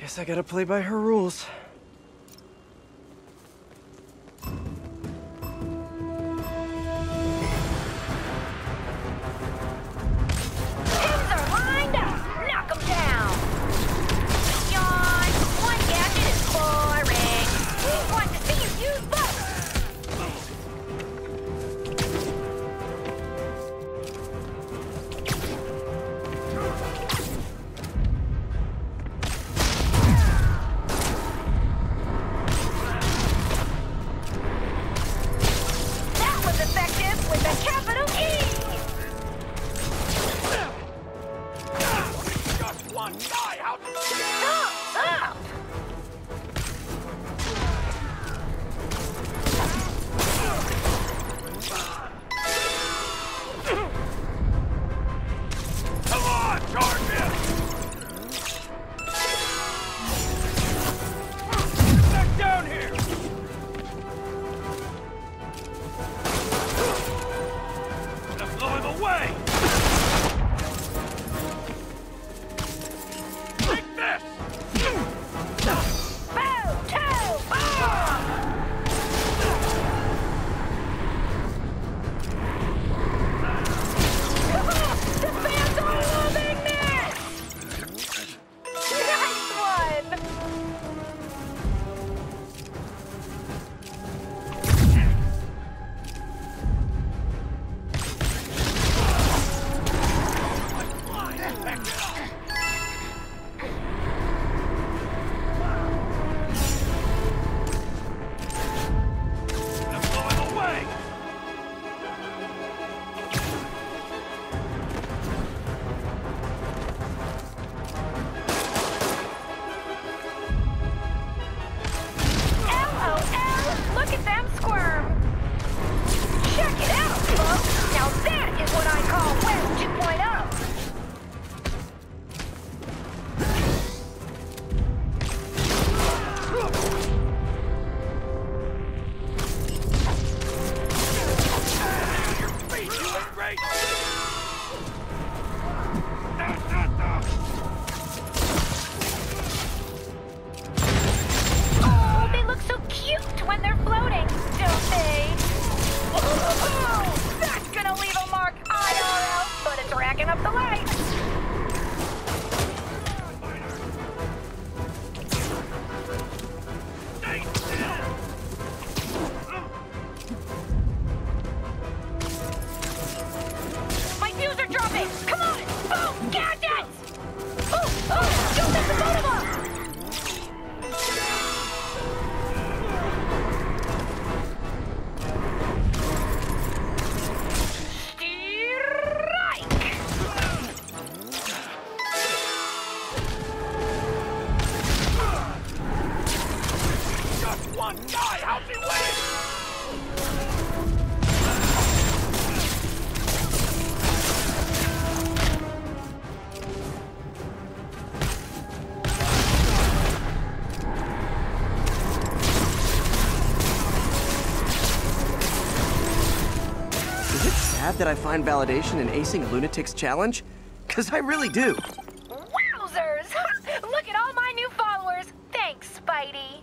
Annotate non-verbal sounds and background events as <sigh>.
Guess I gotta play by her rules. on! Die! How dare sad that I find validation in acing a lunatic's challenge? Because I really do. Wowzers! <laughs> Look at all my new followers! Thanks, Spidey.